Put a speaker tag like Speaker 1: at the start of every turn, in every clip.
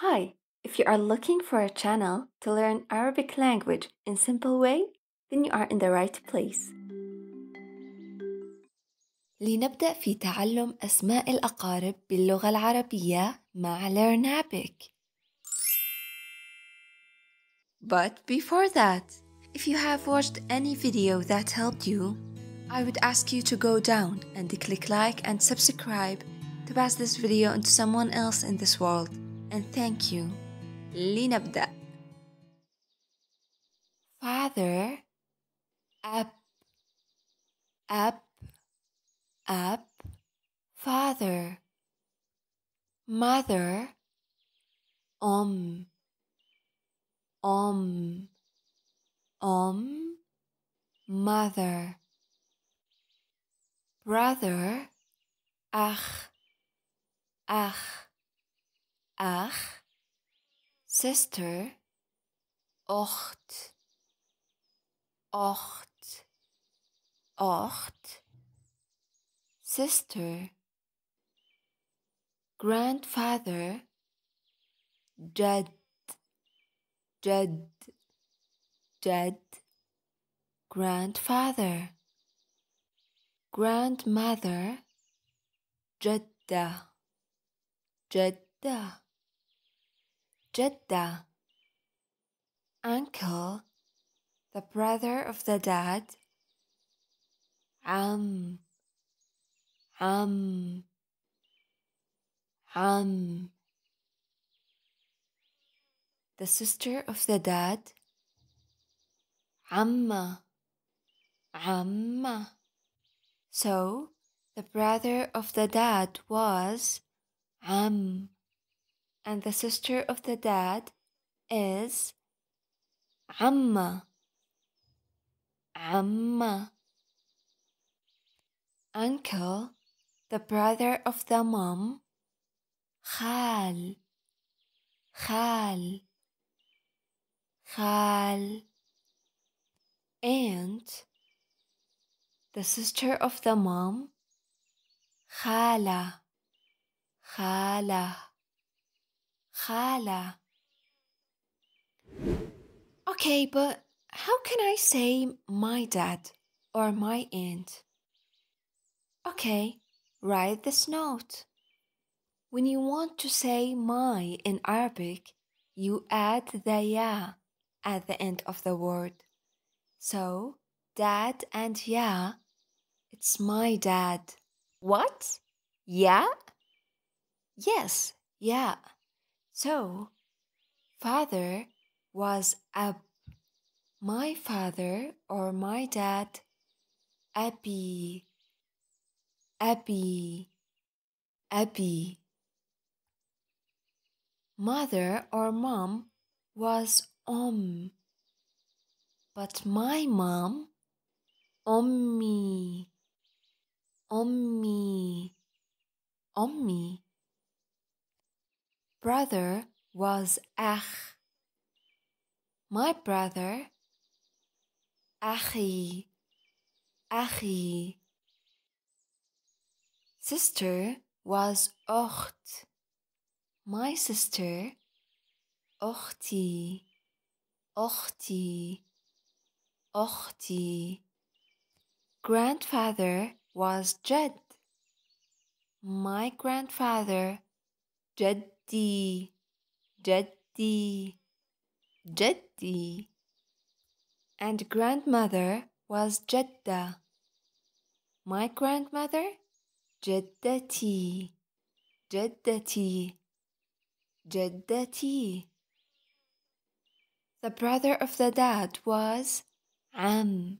Speaker 1: Hi, if you are looking for a channel to learn Arabic language in simple way, then you are in the right place.
Speaker 2: لنبدأ في تعلم أسماء الأقارب باللغة العربية مع Learnabic. But before that, if you have watched any video that helped you, I would ask you to go down and click like and subscribe to pass this video on to someone else in this world and thank you. لنبدأ. Father, ab, ab, ab. Father, mother, om, om, om. Mother, brother, ach, ach ach, sister, ocht, ocht, ocht, sister, grandfather, Jed. Jed. Jed. grandfather, grandmother, jedda, jedda. Jedda. Uncle, the brother of the dad. Am, am, am. The sister of the dad. Amma, amma. So the brother of the dad was Am and the sister of the dad is عمة, عمة. Uncle, the brother of the mom, خال, خال, خال. Aunt, the sister of the mom, خالة, خالة, خالة. Okay, but how can I say my dad or my aunt? Okay, write this note. When you want to say my in Arabic, you add the ya at the end of the word. So, dad and ya, it's my dad. What? Yeah? Yes, yeah. So, father was ab. My father or my dad, Abi. Abi. Abi. Mother or mom was Om. But my mom, Ommi. Ommi. Ommi. Brother was Ach. My brother, Achi. Achi. Sister was Ocht. My sister, Ochti. Ochti. Ochti. Grandfather was Jed. My grandfather, Jeddi. Jeddi. Jeddi. And grandmother was Jedda. My grandmother, Jeddati. Jeddati. Jeddati. The brother of the dad was Am.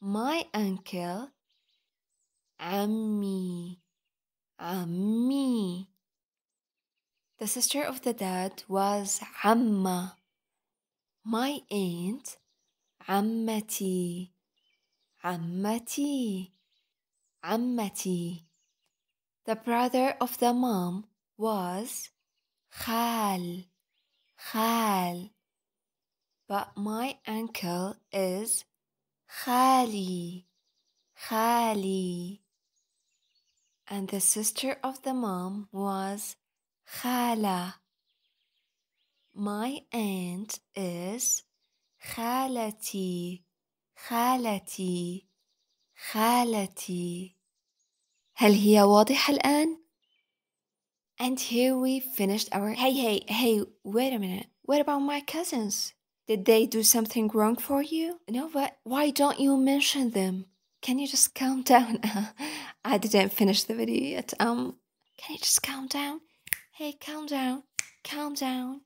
Speaker 2: My uncle, Ammi. Ammi. The sister of the dad was Amma. My aunt, Ammati. Ammati. Ammati. The brother of the mom was Khal. Khal. But my uncle is Khali. Khali. And the sister of the mom was Khala. my aunt is خالتي خالتي خالتي هل هي واضحة الآن؟ And here we finished our hey hey hey wait a minute what about my cousins did they do something wrong for you no but why don't you mention them can you just calm down I didn't finish the video yet um can you just calm down Hey calm down. Calm down.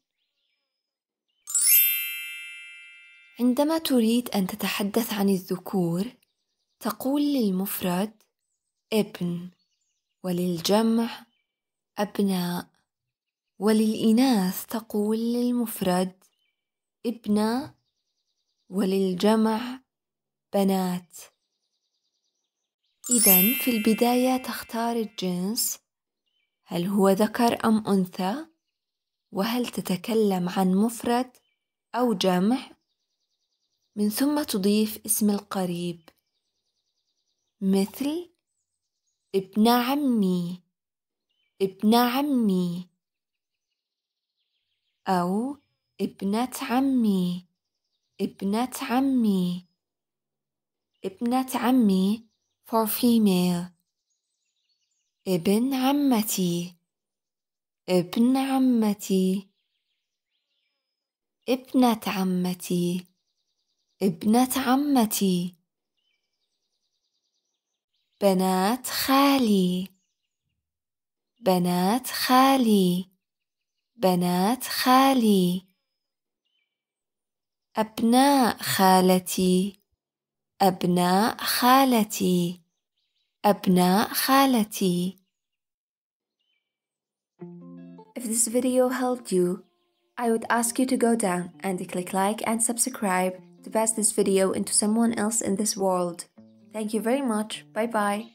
Speaker 2: عندما تريد أن تتحدث عن الذكور تقول للمفرد ابن وللجمع أبناء. وللإناث تقول للمفرد ابنة وللجمع بنات. إذا في البداية تختار الجنس هل هو ذكر أم أنثى؟ وهل تتكلم عن مفرد أو جمع من ثم تضيف اسم القريب. مثل ابن عمي ابن عمي. أو ابنة عمي ابنة عمي. ابنة عمي for female. ابن عمتي ابن عمتي ابنة عمتي ابنة عمتي بنات خالي بنات خالي بنات خالي أبناء خالتي أبناء خالتي. أبناء خالتي
Speaker 1: If this video helped you, I would ask you to go down and click like and subscribe to pass this video into someone else in this world. Thank you very much. Bye bye.